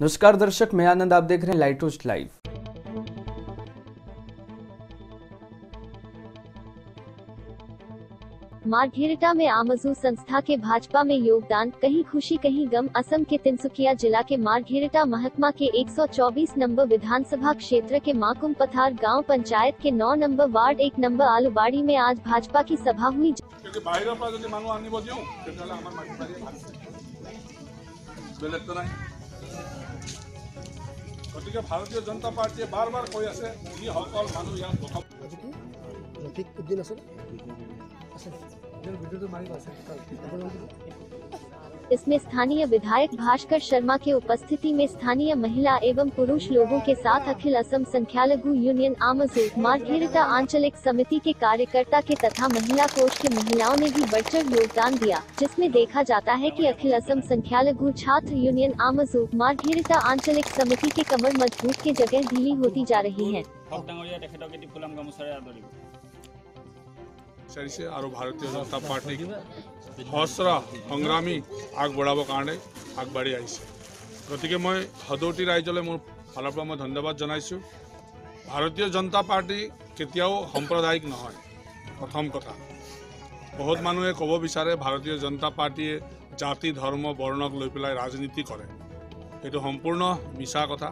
नमस्कार दर्शक मैं आनंद आप देख रहे हैं लाइटोस्ट लाइव मारघेरिटा में आमजू संस्था के भाजपा में योगदान कहीं खुशी कहीं गम असम के तिनसुकिया जिला के मारघेरिटा महकमा के 124 नंबर विधानसभा क्षेत्र के माकुम पथार गाँव पंचायत के 9 नंबर वार्ड एक नंबर आलूबाड़ी में आज भाजपा की सभा हुई। গতিকে ভাৰতীয় জনতা পাৰ্টীয়ে বাৰ বাৰ কৈ আছে যিসকল মানুহ ইয়াত প্ৰথম ৰফিক উদ্দিন আছে इसमें स्थानीय विधायक भास्कर शर्मा के उपस्थिति में स्थानीय महिला एवं पुरुष लोगों के साथ अखिल असम संख्यालघु यूनियन आमजू मारघेरटा आंचलिक समिति के कार्यकर्ता के तथा महिला कोष के महिलाओं ने भी बढ़ चढ़ योगदान दिया, जिसमें देखा जाता है कि अखिल असम संख्यालघु छात्र यूनियन आमजू मारघेरटा आंचलिक समिति के कमर मज़बूत के जगह ढीली होती जा रही है। বিচাৰিছে আৰু ভাৰতীয় জনতা পাৰ্টীক সহস্ৰ সংগ্ৰামী আগবঢ়াবৰ কাৰণে আগবাঢ়ি আহিছে গতিকে মই সদৌতি ৰাইজলৈ মোৰ ফালৰ পৰা মই ধন্যবাদ জনাইছোঁ ভাৰতীয় জনতা পাৰ্টী কেতিয়াও সাম্প্ৰদায়িক নহয় প্ৰথম কথা বহুত মানুহে ক'ব বিচাৰে ভাৰতীয় জনতা পাৰ্টীয়ে জাতি ধৰ্ম বৰ্ণক লৈ পেলাই ৰাজনীতি কৰে সেইটো সম্পূৰ্ণ মিছা কথা